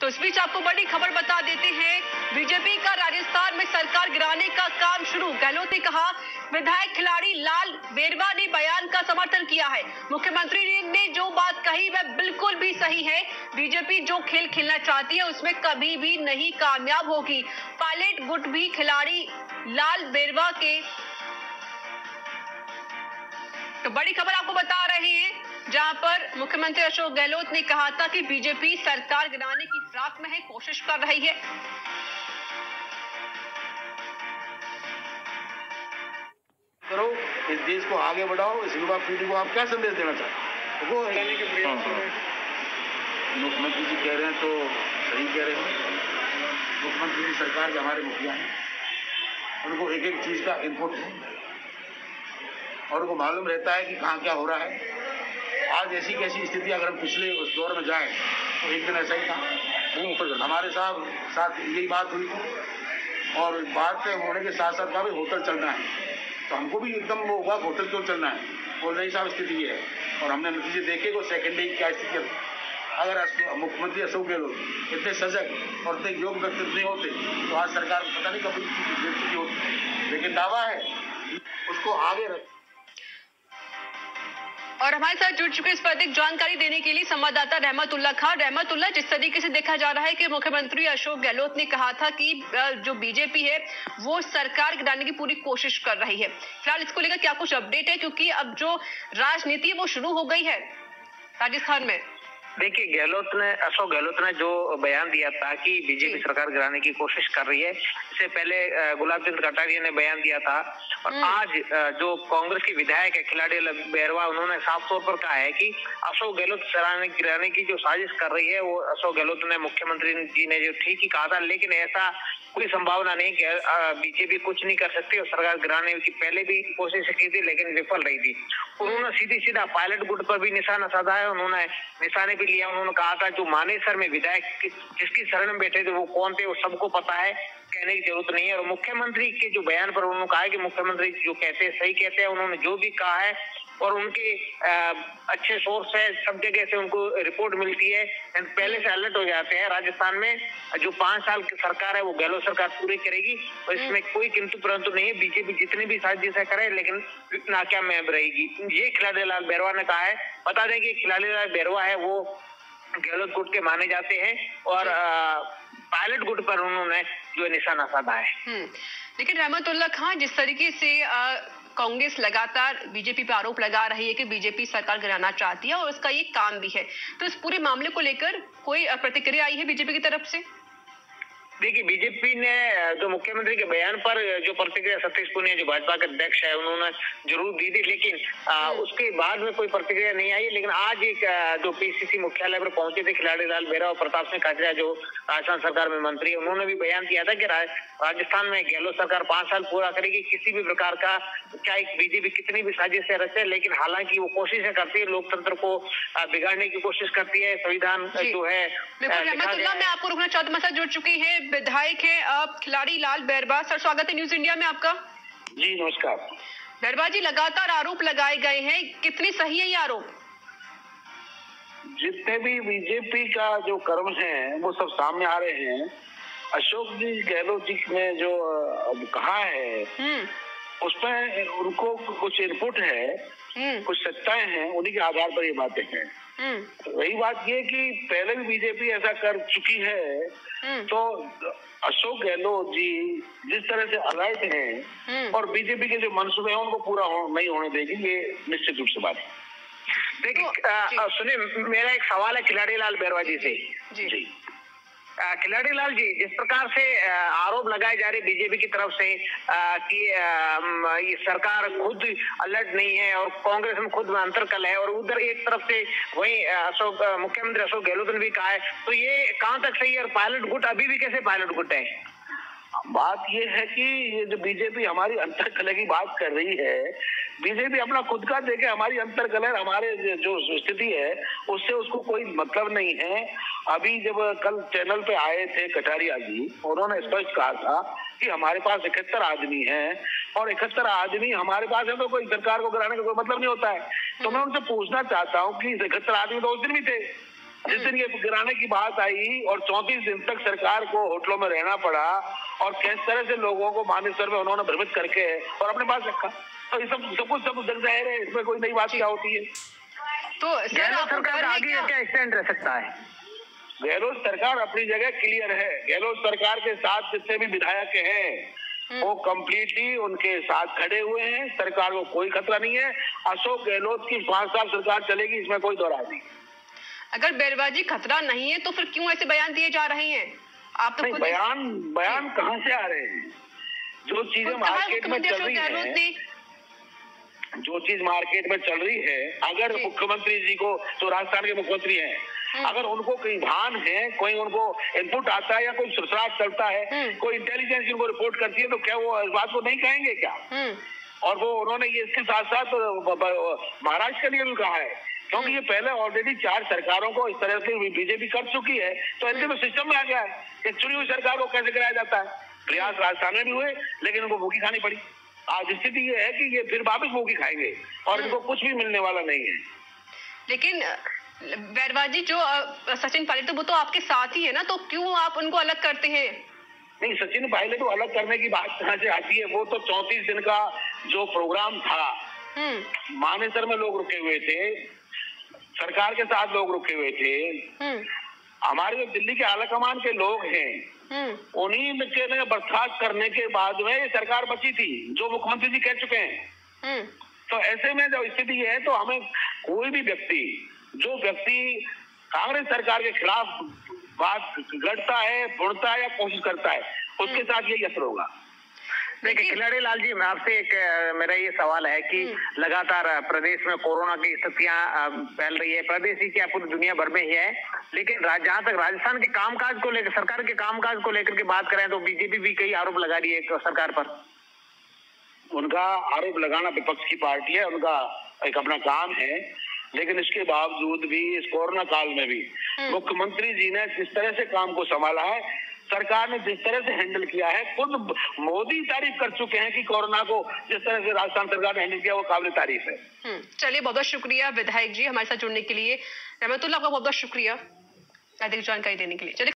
तो इस बीच आपको बड़ी खबर बता देते हैं, बीजेपी का राजस्थान में सरकार गिराने का काम शुरू। गहलोत ने कहा, विधायक खिलाड़ी लाल बेरवा ने बयान का समर्थन किया है। मुख्यमंत्री ने जो बात कही, वह बिल्कुल भी सही है। बीजेपी जो खेल खेलना चाहती है, उसमें कभी भी नहीं कामयाब होगी। पायलट गुट भी खिलाड़ी लाल बेरवा के तो बड़ी खबर आपको बता रहे हैं जहाँ पर मुख्यमंत्री अशोक गहलोत ने कहा था कि बीजेपी सरकार गिराने की फिराक में है कोशिश कर रही है। करो इस देश को आगे बढ़ाओ इस युवा पीढ़ी को आप क्या संदेश देना चाहते हो? वो रहे हैं। मुख्यमंत्री जी कह रहे हैं तो सही कह रहे हैं। मुख्यमंत्री जी सरकार के हमारे मुखिया हैं। उनको एक एक चीज़ का इनपुट है। और उनको मालूम रहता है कि कहाँ क्या हो रहा है। आज ऐसी कैसी स्थिति, अगर हम पिछले उस दौर में जाए तो एक दिन ऐसा ही था। हमारे साहब, साथ यही बात हुई और बात होने के साथ साथ कहा, भाई, होटल चलना है। तो हमको भी एकदम वो हुआ, होटल क्यों चलना है। बोल नहीं साहब, स्थिति है। और हमने नतीजे देखे को सेकेंड डे क्या स्थिति अगर मुख्यमंत्री अशोक गहलोत इतने सजग और इतने योग्य व्यक्तित्व नहीं होते तो आज सरकार पता नहीं कभी होती। लेकिन दावा है, उसको आगे रख और हमारे साथ जुड़ चुके इस पर अधिक जानकारी देने के लिए संवाददाता रहमतुल्ला खान रहमतुल्ला, जिस तरीके से देखा जा रहा है कि मुख्यमंत्री अशोक गहलोत ने कहा था कि जो बीजेपी है, वो सरकार गिराने की पूरी कोशिश कर रही है। फ़िलहाल इसको लेकर क्या कुछ अपडेट है? क्योंकि अब जो राजनीति है, वो शुरू हो गई है, राजस्थान में। देखिए गहलोत ने अशोक गहलोत ने जो बयान दिया था कि बीजेपी सरकार गिराने की कोशिश कर रही है इससे पहले गुलाब चंद कटारिया ने बयान दिया था और हम्म। आज जो कांग्रेस के विधायक है खिलाड़ी बैरवा उन्होंने साफ़ तौर पर कहा है कि अशोक गहलोत सराहने गिराने की जो साजिश कर रही है वो अशोक गहलोत ने मुख्यमंत्री जी ने जो ठीक ही कहा था लेकिन ऐसा कोई संभावना नहीं कि बीजेपी कुछ नहीं कर सकती और सरकार गिराने की पहले भी कोशिश की थी, लेकिन विफल रही थी। उन्होंने सीधी सीधा पायलट गुट पर भी निशाना साधा है, उन्होंने निशाने भी लिया उन्होंने कहा था, जो मानेसर में विधायक जिसकी शरण में बैठे थे, वो कौन थे, वो सबको पता है, कहने की ज़रूरत नहीं है। और मुख्यमंत्री के जो बयान पर उन्होंने कहा है कि मुख्यमंत्री जो कहते हैं, सही कहते हैं। उन्होंने जो भी कहा है और उनके अच्छे सोर्स है सब जगह से उनको रिपोर्ट मिलती है। एंड पहले से अलर्ट हो जाते हैं राजस्थान में जो पाँच साल की सरकार है वो गहलोत सरकार पूरी करेगी। और इसमें कोई किंतु परंतु नहीं है बीजेपी जितनी भी साजिशें करे लेकिन नाकामयाब रहेगी। ये खिलाड़ी लाल बैरवा ने कहा है। बता दें कि खिलाड़ी लाल बैरवा है वो गहलोत गुट के माने जाते हैं। और पायलट गुट पर उन्होंने जो निशाना साधा है। हम्म, लेकिन रहमतुल्ला खान जिस तरीके से कांग्रेस लगातार बीजेपी पर आरोप लगा रही है कि बीजेपी सरकार गिराना चाहती है और उसका ये काम भी है। तो इस पूरे मामले को लेकर कोई प्रतिक्रिया आई है बीजेपी की तरफ़ से? देखिए, बीजेपी ने जो मुख्यमंत्री के बयान पर जो प्रतिक्रिया सतीश पुनिया जो भाजपा के अध्यक्ष है उन्होंने ज़रूर दी थी लेकिन अ, उसके बाद में कोई प्रतिक्रिया नहीं आई लेकिन आज एक जो पीसीसी मुख्यालय पर पहुँचे थे खिलाड़ी लाल बेरा और प्रताप सिंह काजरा जो राजस्थान सरकार में मंत्री है उन्होंने भी बयान दिया था कि राजस्थान में गहलोत सरकार पाँच साल पूरा करेगी किसी भी प्रकार का चाहे बीजेपी कितनी भी साजिशें रचे लेकिन हालाँकि वो कोशिशें करती है लोकतंत्र को बिगाड़ने की कोशिश करती है संविधान जो। है मैं आपको रुकना चाहती जुड़ चुकी है विधायक है अब खिलाड़ी लाल बैरबा सर स्वागत है न्यूज़ इंडिया में आपका। जी नमस्कार। बैरबा जी लगातार आरोप लगाए गए हैं कितनी सही है ये आरोप? जितने भी बीजेपी का जो कर्म है वो सब सामने आ रहे हैं। अशोक जी गहलोत जी ने जो कहा है हम्म। उसमें उनको कुछ इनपुट है हम्म। कुछ सत्ताएँ हैं उन्हीं के आधार पर ये बातें हैं। हम्म। वही बात ये कि पहले भी बीजेपी ऐसा कर चुकी है हम्म। तो अशोक गहलोत जी जिस तरह से अलर्ट हैं हम्म। और बीजेपी के जो मनसूबे हैं उनको पूरा हो, नहीं होने देगी ये निश्चित रूप से बात है। देखिए तो- सुनिए मेरा एक सवाल है खिलाड़ी लाल बैरवा जी से। जी। जी। खिलाड़ी लाल जी, जिस प्रकार से आरोप लगाए जा रहे बीजेपी की तरफ़ से कि ये सरकार खुद अलर्ट नहीं है और कांग्रेस में खुद अंतर अंतरकल है और उधर एक तरफ़ से वही अशोक, मुख्यमंत्री अशोक गहलोत ने भी कहा है। तो ये कहाँ तक सही है और पायलट गुट अभी भी कैसे पायलट गुट है? बात ये है कि ये जो बीजेपी हमारी अंतर कलह की बात कर रही है, बीजेपी अपना खुद का देखे, हमारी अंतर कलह हमारे जो स्थिति है, उससे उसको कोई मतलब नहीं है। अभी जब कल चैनल पे आए थे कटारिया जी, उन्होंने स्पष्ट कहा था कि हमारे पास इकहत्तर आदमी हैं और इकहत्तर आदमी हमारे पास है तो कोई सरकार को गिराने का कोई मतलब नहीं होता है। तो मैं उनसे पूछना चाहता हूँ कि इकहत्तर आदमी तो उस दिन भी थे। जिस दिन ये गिराने की बात आई और चौंतीस दिन तक सरकार को होटलों में रहना पड़ा और किस तरह से लोगों को मानेसर में उन्होंने भ्रमित करके और अपने पास रखा। तो ये सब सब कुछ सब ज़ाहिर है इसमें कोई नई बात क्या होती है? तो गहलोत सरकार है आगे क्या? स्टैंड रह सकता है? गहलोत सरकार अपनी जगह क्लियर है। गहलोत सरकार के साथ जितने भी विधायक हैं वो कम्प्लीटली उनके साथ खड़े हुए हैं। सरकार को कोई खतरा नहीं है। अशोक गहलोत की पाँच साल सरकार चलेगी इसमें कोई दोहरा नहीं। अगर बेरवाजी खतरा नहीं है तो फिर क्यों ऐसे बयान दिए जा रहे हैं? आप तो बयान बयान कहाँ से आ रहे हैं? जो चीज़ें मार्केट में चल रही है जो चीज़ मार्केट में चल रही है अगर मुख्यमंत्री जी को जो राजस्थान के मुख्यमंत्री हैं हम्म। अगर उनको कहीं भान है कोई उनको इनपुट आता है या कोई सुसराट चलता है हम्म। कोई इंटेलिजेंस उनको रिपोर्ट करती है तो क्या वो इस बात को नहीं कहेंगे क्या? हम्म। और वो उन्होंने ये इसके साथ साथ महाराष्ट्र के लिए भी कहा है क्योंकि ये पहले ऑलरेडी चार सरकारों को इस तरह से बीजेपी कर चुकी है तो इनके तो सिस्टम में आ गया है कि चुनी हुई सरकार को कैसे कराया जाता है। प्रयास राजस्थान में भी हुए लेकिन उनको भूखी खानी पड़ी। आज स्थिति ये है कि ये फिर वापस भूखी खाएँगे और इनको कुछ भी मिलने वाला नहीं है। लेकिन अ, बैरवाजी जो सचिन पायलट वो तो आपके साथ ही है ना तो क्यों आप उनको अलग करते हैं? नहीं सचिन पायलट को अलग करने की बात कहाँ से आती है? वो तो चौंतीस दिन का जो प्रोग्राम था हम्म। मानेसर में लोग रुके हुए थे सरकार के साथ लोग रुके हुए थे। हम्म। हमारे जो दिल्ली के आला कमान के लोग हैं हम्म। उन्हीं के ने बर्खास्त करने के बाद में ये सरकार बची थी जो मुख्यमंत्री जी कह चुके हैं। हम्म। तो ऐसे में जब स्थिति है तो हमें कोई भी व्यक्ति जो व्यक्ति कांग्रेस सरकार के खिलाफ बात गढ़ता है बुढ़ता है या कोशिश करता है उसके साथ यही असर होगा देखिए खिलाड़ी लाल जी मैं आपसे एक मेरा ये सवाल है कि लगातार प्रदेश में कोरोना की स्थितियाँ फैल रही है। प्रदेश ही क्या पूरी दुनिया भर में ही है लेकिन जहाँ तक राजस्थान के कामकाज को लेकर सरकार के कामकाज को लेकर के बात करें तो बीजेपी भी कई आरोप लगा रही है सरकार पर। उनका आरोप लगाना विपक्ष की पार्टी है उनका एक अपना काम है लेकिन इसके बावजूद भी इस कोरोना काल में भी मुख्यमंत्री जी ने किस तरह से काम को संभाला है सरकार ने जिस तरह से हैंडल किया है, खुद मोदी तारीफ़ कर चुके हैं कि कोरोना को जिस तरह से राजस्थान सरकार ने हैंडल किया, वो काबिल तारीफ़ है। हम्म चलिए, बहुत बहुत शुक्रिया विधायक जी हमारे साथ जुड़ने के लिए। रहमतुल्ला आपका बहुत बहुत शुक्रिया। अधिक जानकारी देने के लिए।